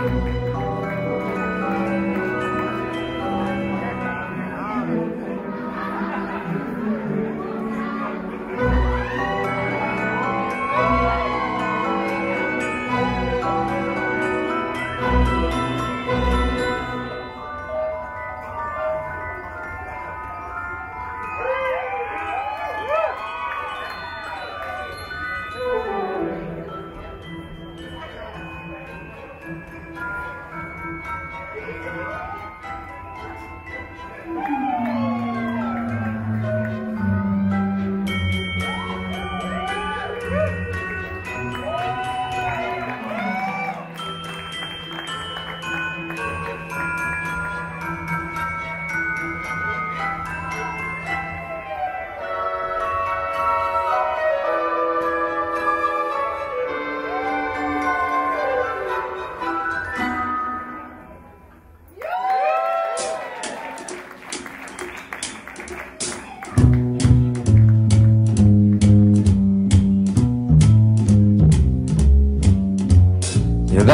You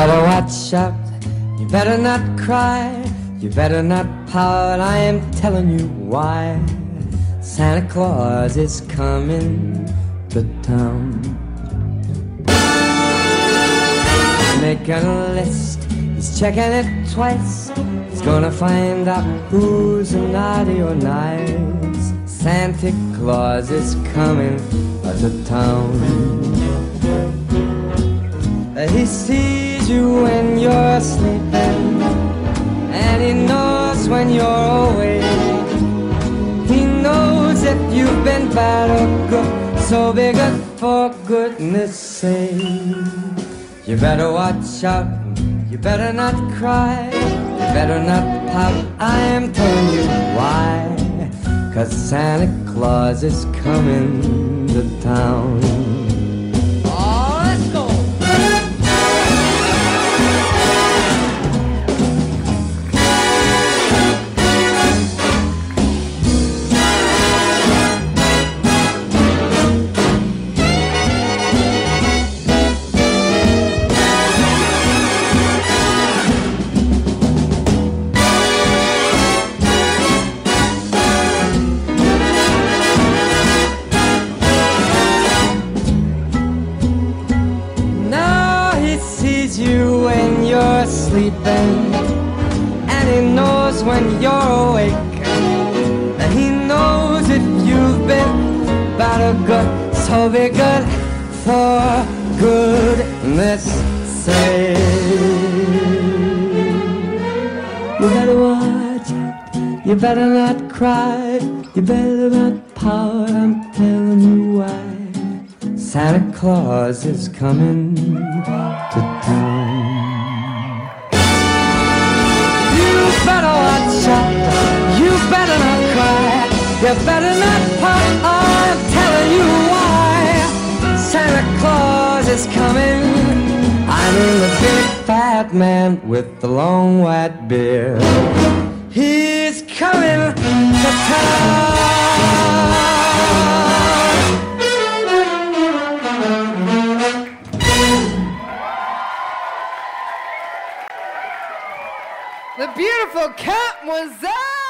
better watch out, you better not cry, you better not pout, I am telling you why. Santa Claus is coming to town. Making a list, he's checking it twice. He's gonna find out who's naughty or nice. Santa Claus is coming to town. He sees you when you're sleeping, and he knows when you're awake. He knows if you've been bad or good, so be good for goodness sake. You better watch out, you better not cry, you better not pout, I am telling you why. Cause Santa Claus is coming to town. Sleeping, and he knows when you're awake. And he knows if you've been bad or good, so be good for goodness sake. You better watch it, you better not cry, you better not pout, I'm telling you why. Santa Claus is coming to you better not pout, I'm telling you why. Santa Claus is coming. I mean the big fat man with the long white beard. He's coming to town. The beautiful Kat Moiselle!